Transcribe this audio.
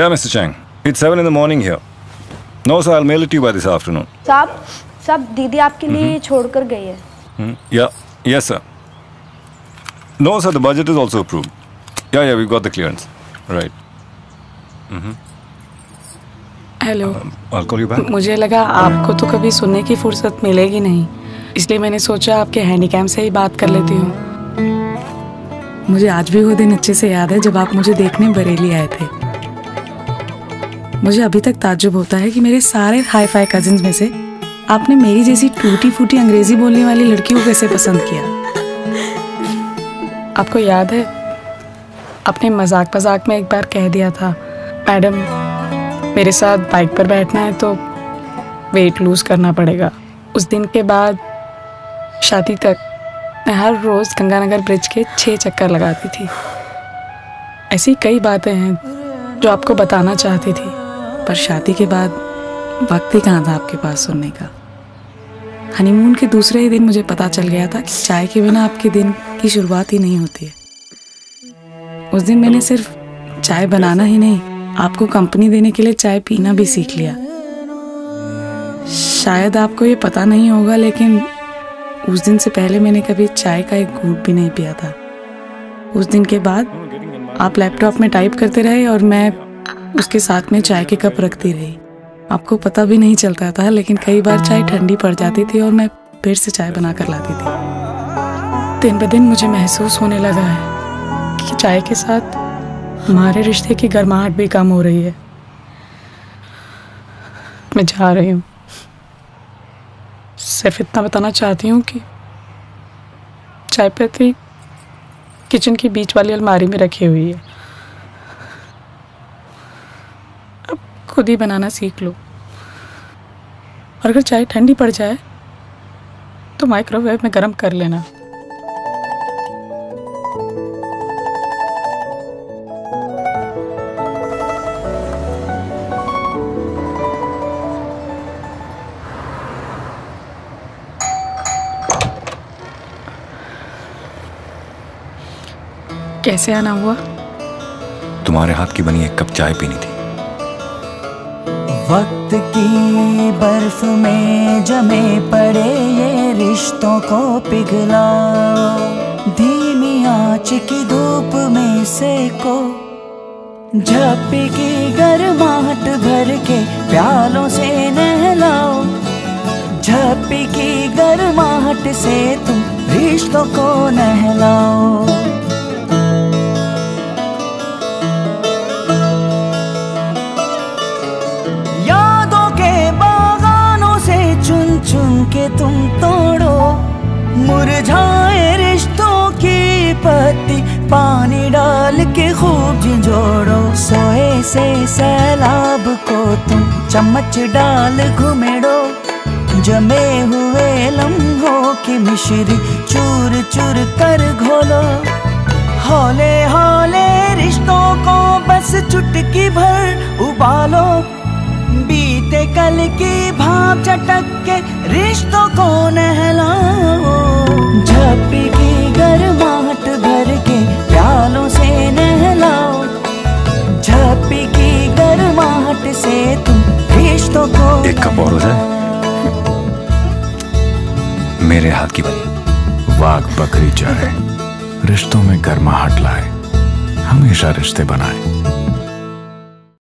Yeah, Mr. Chang. It's 7 in the morning here. No, sir, I'll mail it to you by this afternoon. साहब साहब दीदी आपके लिए छोड़कर गई है Hmm? Yeah, yes, sir. No, sir, the budget is also approved. Yeah, yeah, we've got the clearance. Right. Hello I'll call you back. मुझे लगा आपको तो कभी सुनने की फुर्सत मिलेगी नहीं इसलिए मैंने सोचा आपके हैंडीकैम से ही बात कर लेती हूँ मुझे आज भी वो दिन अच्छे से याद है जब आप मुझे देखने बरेली आए थे मुझे अभी तक ताज्जुब होता है कि मेरे सारे हाई फाई कजिन में से आपने मेरी जैसी टूटी फूटी अंग्रेज़ी बोलने वाली लड़की को कैसे पसंद किया? आपको याद है अपने मज़ाक मज़ाक में एक बार कह दिया था, मैडम, मेरे साथ बाइक पर बैठना है तो वेट लूज करना पड़ेगा। उस दिन के बाद शादी तक मैं हर रोज़ गंगानगर ब्रिज के छः चक्कर लगाती थी। ऐसी कई बातें हैं जो आपको बताना चाहती थी। पर शादी के बाद वक्त ही कहाँ था आपके पास सुनने का? हनीमून के दूसरे ही दिन मुझे पता चल गया था कि चाय के बिना आपके दिन की शुरुआत ही नहीं होती है। उस दिन मैंने सिर्फ़ चाय बनाना ही नहीं, आपको कंपनी देने के लिए चाय पीना भी सीख लिया। शायद आपको ये पता नहीं होगा, लेकिन उस दिन से पहले मैंने कभी चाय का एक घूट भी नहीं पिया था। उस दिन के बाद आप लैपटॉप में टाइप करते रहे और मैं उसके साथ में चाय के कप रखती रही। आपको पता भी नहीं चलता था, लेकिन कई बार चाय ठंडी पड़ जाती थी और मैं फिर से चाय बना कर लाती थी। दिन ब दिन मुझे महसूस होने लगा है कि चाय के साथ हमारे रिश्ते की गर्माहट भी कम हो रही है। मैं जा रही हूँ। सिर्फ़ इतना बताना चाहती हूँ कि चाय पत्ती किचन की बीच वाली अलमारी में रखी हुई है। खुद ही बनाना सीख लो। और अगर चाय ठंडी पड़ जाए तो माइक्रोवेव में गर्म कर लेना। कैसे आना हुआ? तुम्हारे हाथ की बनी एक कप चाय पीनी थी। वक्त की बर्फ़ में जमे पड़े ये रिश्तों को पिघला। धीमी आँच की धूप में सेको झप्पी की गर्माहट भर के प्यालों से नहलाओ। झप्पी की गर्माहट से तुम रिश्तों को नहलाओ। चुन के तुम तोड़ो, मुरझाए रिश्तों की पत्ती, पानी डाल के खूब झिंझोड़ो, सोए से सैलाब को तुम चम्मच डाल घुमेड़ो, जमे हुए लम्हों की मिश्री चूर चूर कर घोलो। हौले हौले रिश्तों को बस चुटकी भर उबालो, बीते कल की भाप चटक के रिश्तों को नहलाओ। झप्पी की गर्माहट भर के प्यालों से नहलाओ। झप्पी की गर्माहट से तुम रिश्तों को एक कप और जाए। मेरे हाथ की बनी वाघ बकरी चाय रिश्तों में गर्माहट लाए। हमेशा रिश्ते बनाए।